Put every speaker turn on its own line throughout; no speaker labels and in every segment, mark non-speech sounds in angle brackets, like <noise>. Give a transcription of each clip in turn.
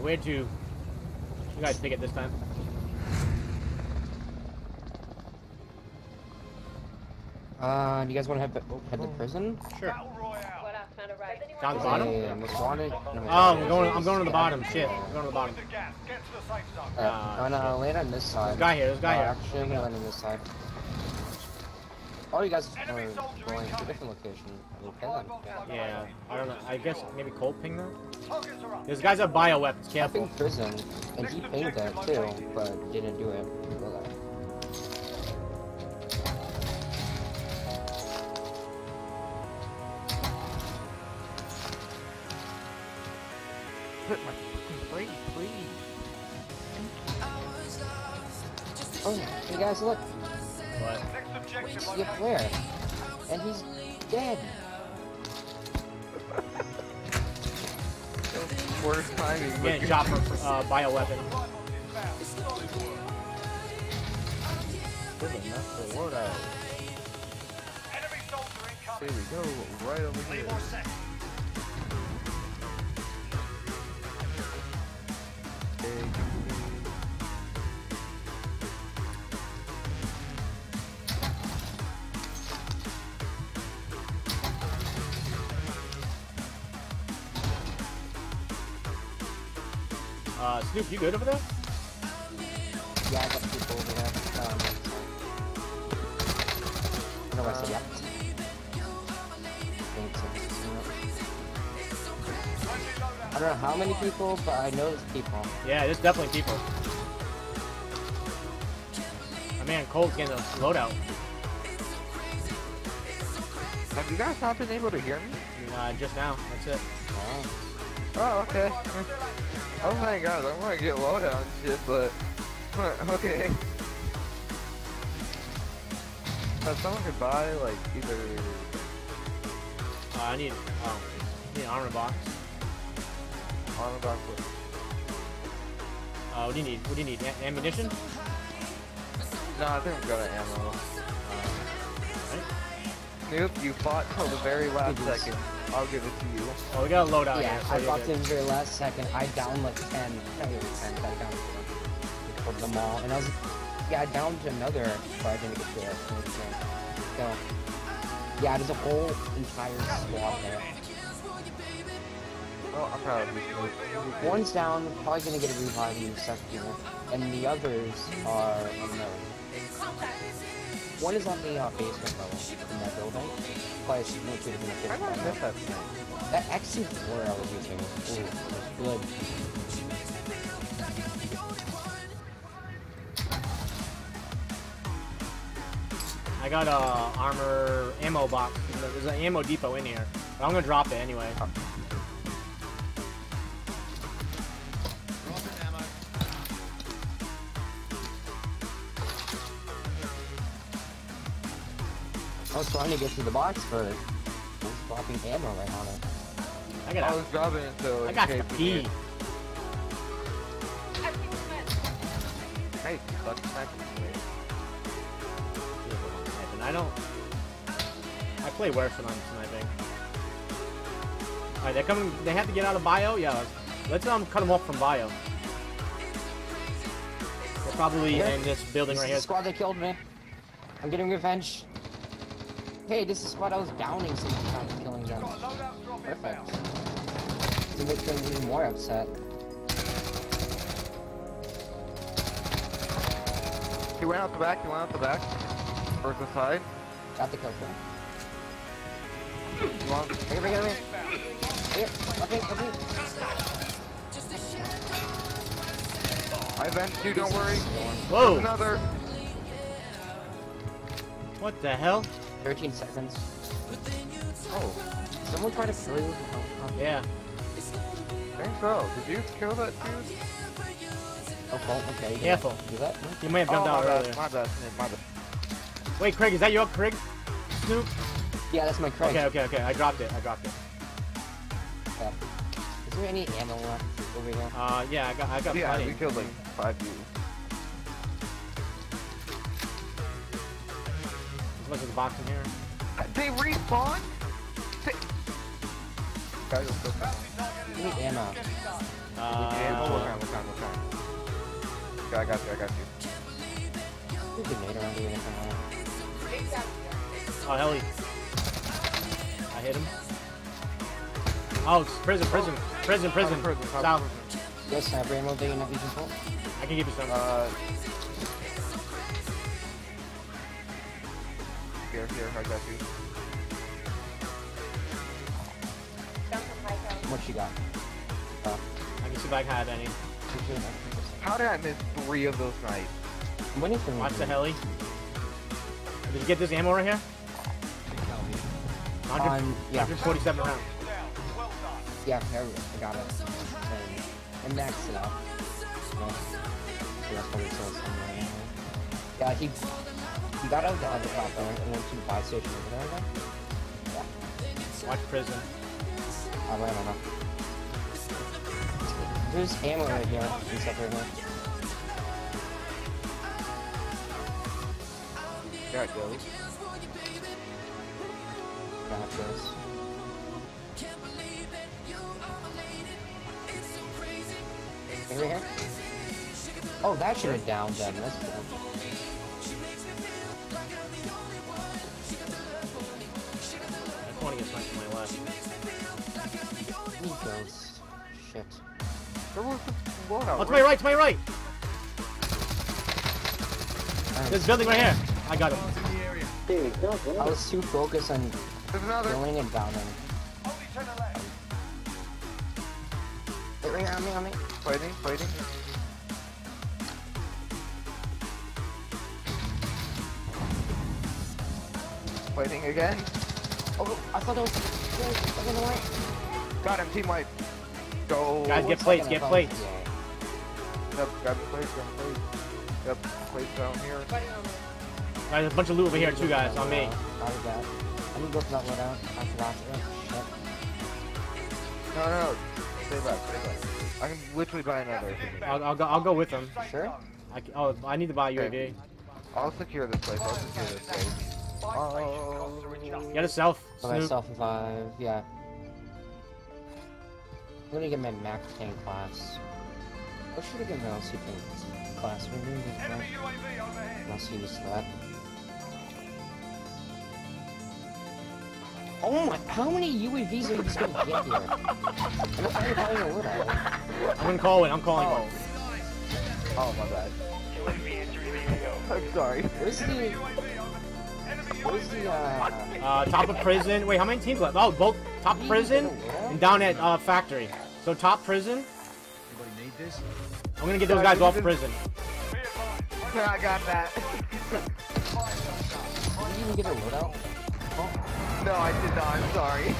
where'd you... You guys pick it this time.
Uh, do you guys want to head, head to prison?
Sure.
What up, found a right.
Down the bottom?
Yeah, most wanted. No,
Oh, I'm going. I'm going to the bottom. Shit, I'm going to the bottom.
Uh, I'm gonna land on this side.
There's a guy here. There's a guy
Uh,
here.
Actually, I'm gonna land on this side. Oh, you guys are going to a different location. Okay then. Yeah.
Yeah. I don't know. I guess maybe Colt pinged them. There's guys have bio weapons.
I
Careful.
think prison, and he pinged that too, but didn't do it. Well, uh,
my fucking plate, please.
Oh, hey guys, look,
What?
You have flare, and he's dead.
Worst timing. but
Getting
good-
shot from uh, bio weapon.
Prison, that's the word. Here we go, right over here.
Uh, Snoop, you good over there?
Yeah, I got people over there. Um, I know I said yep. Thanks, I don't know how many people, but I know there's people.
Yeah, there's definitely people. My man Colt's getting a loadout.
Have you guys not been able to hear me?
Uh, just now. That's it.
Oh.
Oh, okay. Oh my god, I want to get loadout and shit, but... <laughs> Okay. If someone could buy, like, either...
Uh, I need. Oh, need an armor box.
Armor box with...
Uh, what do you need? What do you need? A- ammunition?
No, I think I'm gonna ammo.
Right?
Snoop, you fought till the very last second. I'll give it to you.
Oh, we got a loadout
yeah,
here. So
I
you're
fought the very last second. I downed like 10. Not even 10, I downed them. Them all. And I was, yeah, I downed another, but I didn't get to it. So, yeah, there's a whole entire squad there.
Oh, I'm proud of you,
One's down, probably gonna get a revive in a second, and the others are unknown. One is on the uh, basement level in that building, but it's no two different
I might miss that thing.
That XC4 I was using was, ooh, was good.
I got a armor ammo box. There's an ammo depot in here. But I'm gonna drop it anyway.
I was trying to get to the box first. I was dropping ammo right on it.
I
I was dropping it so
I got the
we
pee.
get- Hey, suck sniping.
I don't. I play worse when I'm sniping. Alright, they're coming. They have to get out of bio. Yeah, let's, let's um cut them off from bio. They're probably
Okay.
in this building
This
right here.
the squad that killed me. I'm getting revenge. Hey, this is what I was downing sometimes killing them. Perfect. To make them even more upset.
He went out the back, he went out the back. Or the side.
Got the kill for
You want-
Here, bring it over here. Here, up here, up here.
I avenged you, don't worry.
Whoa!
Another.
What the hell?
13 seconds.
Oh,
Someone tried to kill you?
Yeah.
think so. Did you kill that dude?
Oh, okay. you
Careful.
Do that? no?
You may have jumped
oh,
out
my
earlier.
bad, my bad, my bad.
Wait, Krig, is that your Krig? Snoop?
Yeah, that's my Krig.
Okay, okay, okay. I dropped it. I dropped it.
Yeah. Is there any ammo left over here?
Uh, yeah, I got, I got
Yeah,
plenty.
we killed like five dudes.
Look at the box in here.
They respawn? They... Guys are so
Give me ammo.
Yeah, what
Uh,
kind, what kind, what kind? Okay, I got you, I got you.
There's a grenade around here. anything like
oh, heli. I hit him. Oh, it's prison, prison, prison, prison.
prison, top
South.
prison.
that. Yes, sniper ammo that you not using for?
I can give you some.
Uh. Here, here, I got you.
Come from high ground.
What you got? Uh,
I can see if I have any.
How did I miss three of those snipes?
I'm waiting for
Watch the heli. Did you get this ammo right here? 100,
Um, yeah.
147 rounds.
Yeah, there we go. I got it. And, and maxed it out. Yeah. That's probably still somewhere. Yeah, he he got out of the other platform and went to the buy station over there again. Yeah.
Watch prison.
I don't know. There's ammo right here and stuff right here.
Got those.
Got this. Right here? Oh, that should have downed them. That's good. Ghost. Shit.
There was a loadout.
Oh, to my right, to my right! This building right here. I got him.
I was too focused on
There's another.
killing and downing. Wait, right here, on me, on me.
Fighting, fighting. Fighting again.
Oh, I thought that was. I don't know why.
Got him, team wipe. Go.
Guys, get plates, get plates.
Yeah.
Yep, grab the plates, grab plates. Yep, plates down here.
Buddy on.
Guys, there's a bunch of loot over here too, guys, on me.
Out of that. I need to go for that loadout. I forgot. Oh,
No, no, no. Stay back, stay back. I can literally buy another. if you need.
I'll, I'll go. I'll go with them.
shit. Sure?
I, c- oh, I need to buy a UAV.
I'll secure this place. I'll secure this place. Oh.
Get a self.
For my
Snoop.
self revive, yeah. I'm gonna get my Mac 10 class. What should I get my LC 10 class? What do you get that? LC use that. Oh my, how many UAVs are you just gonna get here? <laughs> I'm not trying to buy a little.
I'm gonna call it. I'm calling
Oh.
it.
Oh, my bad. I'm sorry.
Where's the... Where's the, uh...
Uh, top of prison. Wait, how many teams left? Oh, both top prison and down at uh, factory. So top prison. Anybody need this? I'm gonna get those guys off prison.
Yeah, <laughs> I got that.
Did you even get a loadout? Oh,
no, I did not. I'm sorry.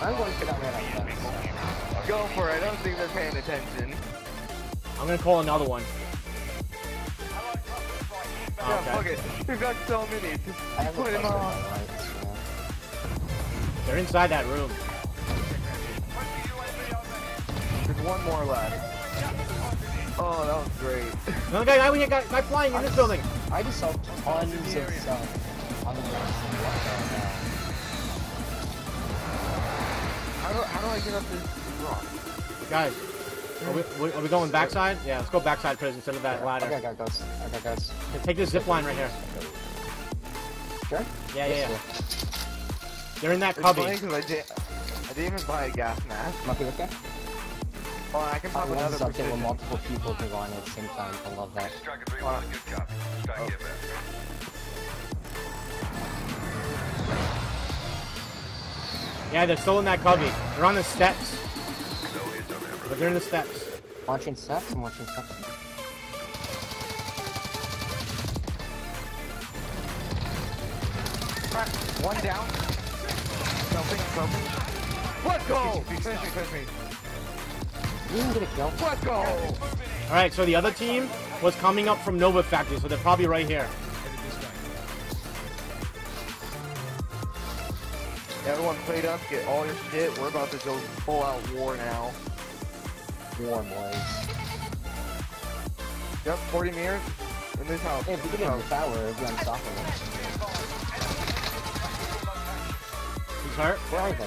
I'm going for that loadout then.
Go for it. I don't think they're paying attention.
I'm gonna call another one.
Yeah, fuck it. We've got so many. Just
I
put them
cluster
on.
of lights, yeah.
They're inside that room.
There's one more left. Oh, that was great.
Another guy, guy, we got guy flying in this building.
I just saw tons of stuff on the ground.
How do, how do I get up this rock?
Guys, are we, are we going backside? Yeah, let's go backside prison instead of that
Okay, I
ladder.
got guys. I got ghosts.
Take this zip line right here.
Sure?
Yeah, yeah, yeah. They're in that
It's
cubby.
funny because I, did, I didn't even buy a gas mask.
Monkey, okay?
Oh, I can pop
love
another
something where
precision.
multiple people can go on at the same time. I love that. Oh.
Yeah, they're still in that cubby. They're on the steps. But they're in the steps.
Watching steps? I'm launching steps.
One down. Jumping, jumping. Let's go! Finish me, finish me.
You didn't get a kill.
Let's go!
Alright, so the other team was coming up from Nova Factory, so they're probably right here.
Everyone played up, get all your shit. We're about to go full out war now.
War boys.
Yep, 40 mirrors in this house.
Hey, if we
this
get in
house.
the tower, it'd be unstoppable.
He's hurt.
Where are they?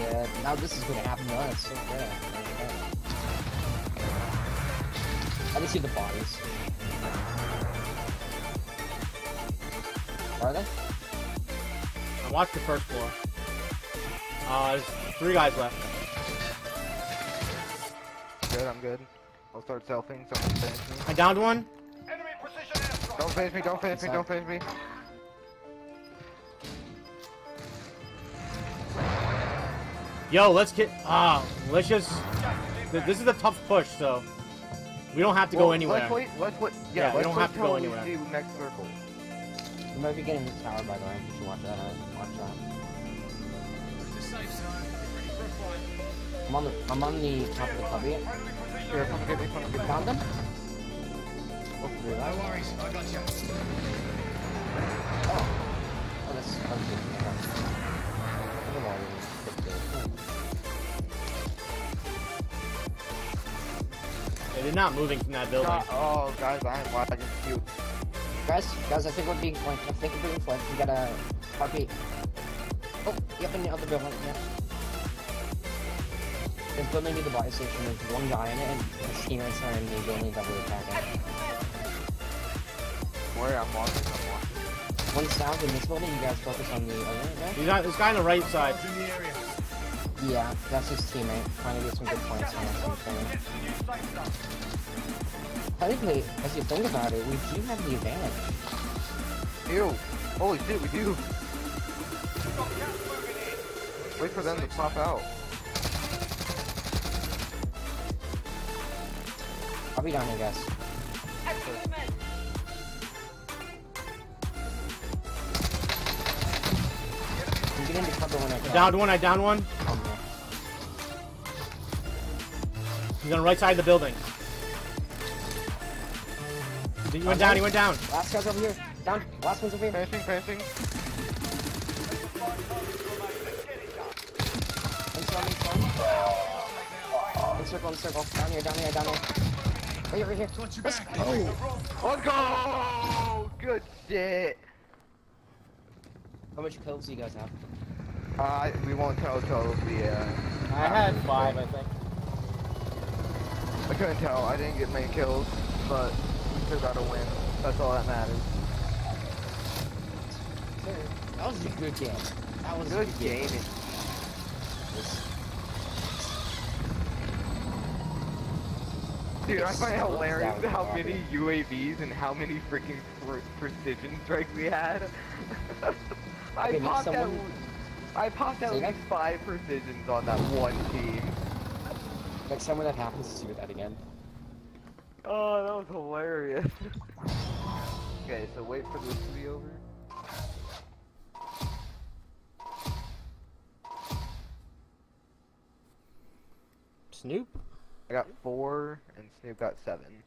Yeah, now this is gonna happen to us. So bad. I can see the bodies. Are they?
I watched the first floor. Uh, there's three guys left.
Good, I'm good. I'll start selfing, someone finish me.
I downed one.
Don't finish me, don't finish me, don't finish me.
Yo, let's get. Ah, let's just. th- This is a tough push, so we don't have to go anywhere.
Let's wait, let's wait.
Yeah,
Yeah,
we don't have to go
till we
anywhere.
next circle.
We might be getting this tower, by the way. You should watch that. Uh, watch that. I'm on the I'm on the top of the cubby.
Here, come get me, come get.
Found them. Oh, left.
worries, I got you.
Oh, oh, that's that's good. I've already picked it.
They're not moving from that building.
God, oh, guys, I am watching you.
Guys, guys, I think we're being flanked. I think we're being flanked. We gotta RP. Oh, yep, in the other building. Yeah. This building near the buy station. There's one guy in it, and his teammates are in the building that we're attacking.
Where I'm watching, I'm watching.
One's south in this building. You guys focus on the other guy.
He's not, this guy on the right side.
In the area.
Yeah, that's his teammate. Trying to get some good points on something. Technically, as you think about it, we do have the advantage.
Ew. Holy shit, we do. Wait for them to pop out.
Be down here, guys. You get into cover when I
I downed one. I downed one. He's on the right side of the building. He went down. He went down.
Last guy's over here. Down. Last one's over here.
Finishing, finishing.
Inside, inside. In circle, in circle. Down here, down here, down here. Right here, right here. Let's
back.
go.
Let's go! Good shit.
How much kills do you guys have?
Uh, we won't tell till the, uh...
I had five, I think.
I couldn't tell. I didn't get many kills, but we still got a win. That's all that matters.
That was a good game. That was
Good
a good game.
gaming. Dude, I find it hilarious how many UAVs and how many freaking pre- precision strikes we had. <laughs> I
Okay,
popped out.
someone-
I popped out at least five precisions on that one team.
Next time when that happens, let's do that again.
Oh, that was hilarious. <laughs> okay, so wait for this to be over.
Snoop.
I got four, and Snoop got seven.